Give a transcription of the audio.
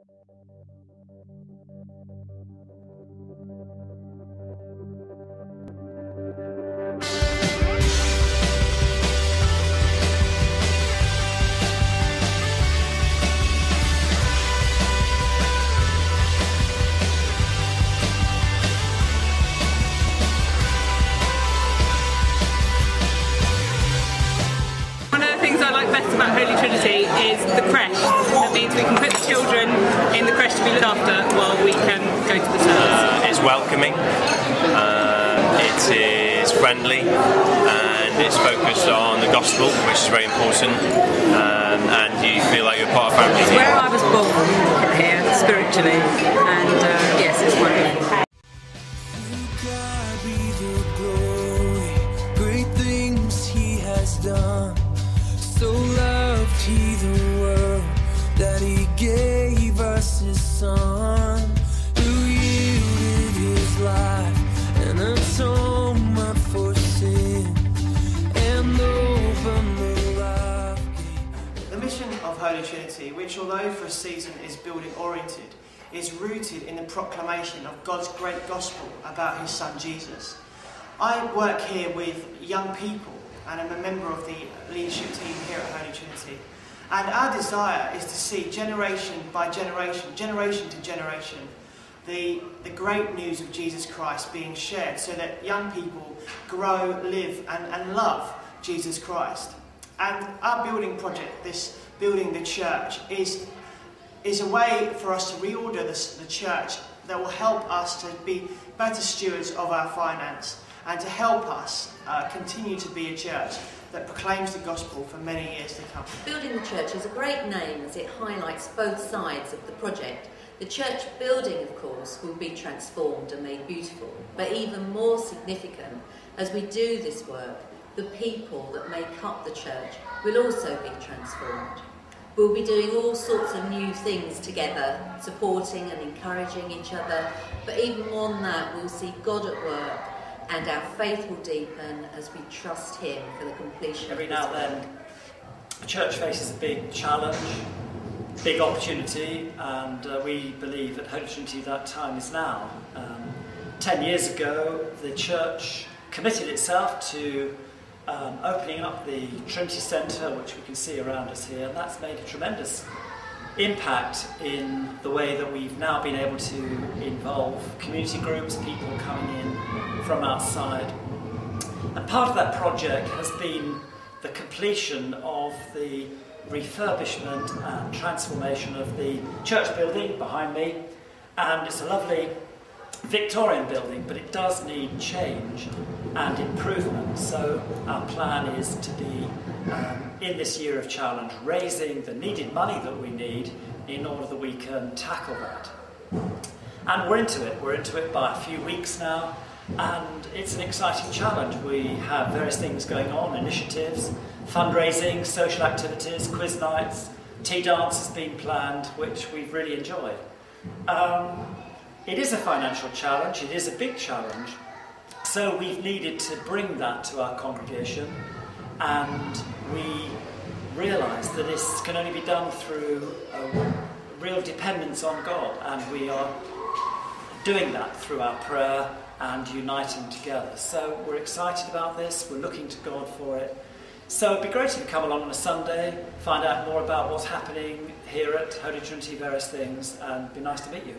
One of the things I like best about Holy Trinity is the creche. That means we can put the children in the creche to be looked after while we can go to the service. Uh, it's welcoming, uh, it is friendly, and it's focused on the gospel, which is very important, um, and you feel like you're part of family It's here. where I was born here spiritually, and Of Holy Trinity, which although for a season is building oriented, is rooted in the proclamation of God's great gospel about his son Jesus. I work here with young people and I'm a member of the leadership team here at Holy Trinity. And our desire is to see generation by generation, generation to generation, the, the great news of Jesus Christ being shared so that young people grow, live, and, and love Jesus Christ. And our building project, this building the church, is, is a way for us to reorder this, the church that will help us to be better stewards of our finance and to help us uh, continue to be a church that proclaims the gospel for many years to come. Building the church is a great name as it highlights both sides of the project. The church building, of course, will be transformed and made beautiful, but even more significant, as we do this work, the people that make up the church will also be transformed. We'll be doing all sorts of new things together, supporting and encouraging each other, but even more than that, we'll see God at work and our faith will deepen as we trust Him for the completion Every now and then, the church faces a big challenge, big opportunity, and uh, we believe at Holy Trinity that time is now. Um, Ten years ago, the church committed itself to um, opening up the Trinity Centre, which we can see around us here, and that's made a tremendous impact in the way that we've now been able to involve community groups, people coming in from outside. And part of that project has been the completion of the refurbishment and transformation of the church building behind me. And it's a lovely Victorian building, but it does need change and improvement. So our plan is to be, um, in this year of challenge, raising the needed money that we need in order that we can tackle that. And we're into it. We're into it by a few weeks now, and it's an exciting challenge. We have various things going on initiatives, fundraising, social activities, quiz nights, tea dance has been planned, which we've really enjoyed. Um, it is a financial challenge, it is a big challenge, so we've needed to bring that to our congregation, and we realise that this can only be done through a real dependence on God, and we are doing that through our prayer and uniting together. So we're excited about this, we're looking to God for it. So it'd be great if you come along on a Sunday, find out more about what's happening here at Holy Trinity, various things, and be nice to meet you.